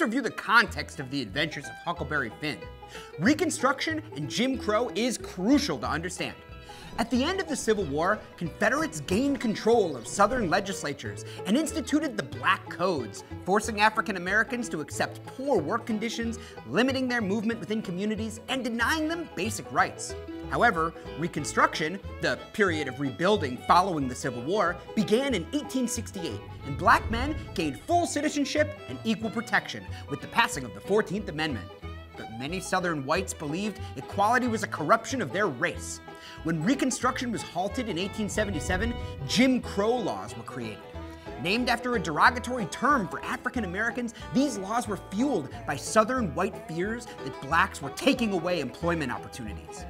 review the context of the adventures of Huckleberry Finn. Reconstruction and Jim Crow is crucial to understand. At the end of the Civil War, Confederates gained control of Southern legislatures and instituted the Black Codes, forcing African Americans to accept poor work conditions, limiting their movement within communities, and denying them basic rights. However, Reconstruction, the period of rebuilding following the Civil War, began in 1868, and black men gained full citizenship and equal protection with the passing of the 14th Amendment. But many Southern whites believed equality was a corruption of their race. When Reconstruction was halted in 1877, Jim Crow laws were created. Named after a derogatory term for African Americans, these laws were fueled by Southern white fears that blacks were taking away employment opportunities.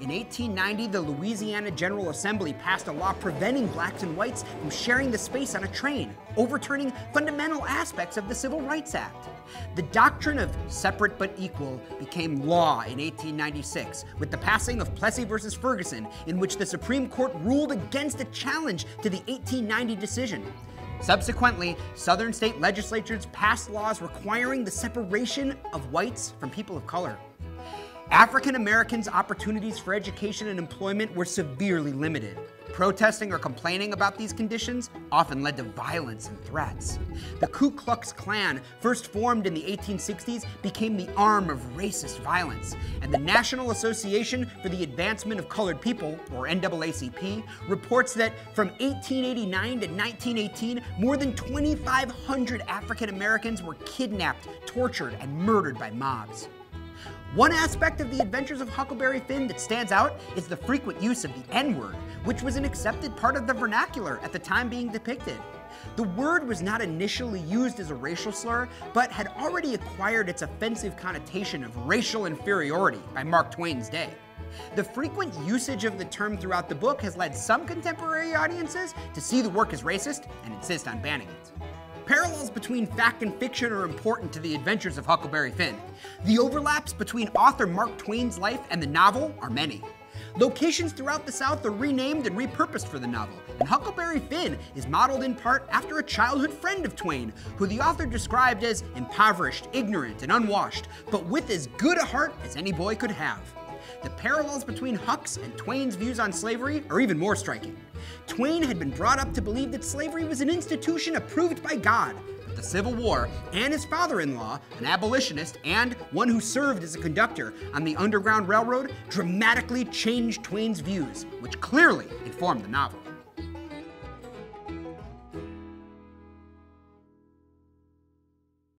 In 1890, the Louisiana General Assembly passed a law preventing blacks and whites from sharing the space on a train, overturning fundamental aspects of the Civil Rights Act. The doctrine of separate but equal became law in 1896 with the passing of Plessy v. Ferguson, in which the Supreme Court ruled against a challenge to the 1890 decision. Subsequently, Southern state legislatures passed laws requiring the separation of whites from people of color. African Americans' opportunities for education and employment were severely limited. Protesting or complaining about these conditions often led to violence and threats. The Ku Klux Klan, first formed in the 1860s, became the arm of racist violence, and the National Association for the Advancement of Colored People, or NAACP, reports that from 1889 to 1918, more than 2,500 African Americans were kidnapped, tortured, and murdered by mobs. One aspect of the adventures of Huckleberry Finn that stands out is the frequent use of the N word, which was an accepted part of the vernacular at the time being depicted. The word was not initially used as a racial slur, but had already acquired its offensive connotation of racial inferiority by Mark Twain's day. The frequent usage of the term throughout the book has led some contemporary audiences to see the work as racist and insist on banning it. Parallels between fact and fiction are important to the adventures of Huckleberry Finn. The overlaps between author Mark Twain's life and the novel are many. Locations throughout the South are renamed and repurposed for the novel, and Huckleberry Finn is modeled in part after a childhood friend of Twain, who the author described as impoverished, ignorant, and unwashed, but with as good a heart as any boy could have. The parallels between Huck's and Twain's views on slavery are even more striking. Twain had been brought up to believe that slavery was an institution approved by God, but the Civil War and his father in law, an abolitionist and one who served as a conductor on the Underground Railroad, dramatically changed Twain's views, which clearly informed the novel.